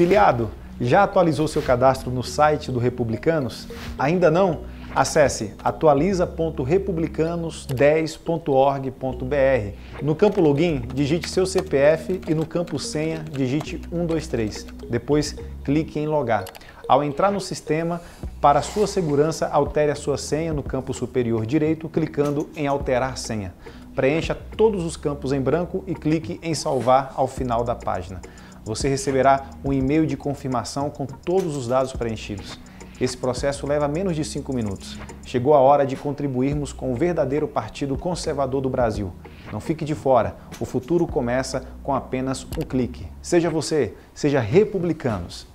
Filiado, já atualizou seu cadastro no site do Republicanos? Ainda não? Acesse atualiza.republicanos10.org.br. No campo login, digite seu CPF e no campo senha, digite 123. Depois, clique em logar. Ao entrar no sistema, para sua segurança, altere a sua senha no campo superior direito, clicando em alterar senha. Preencha todos os campos em branco e clique em salvar ao final da página. Você receberá um e-mail de confirmação com todos os dados preenchidos. Esse processo leva menos de cinco minutos. Chegou a hora de contribuirmos com o verdadeiro Partido Conservador do Brasil. Não fique de fora, o futuro começa com apenas um clique. Seja você, seja republicanos.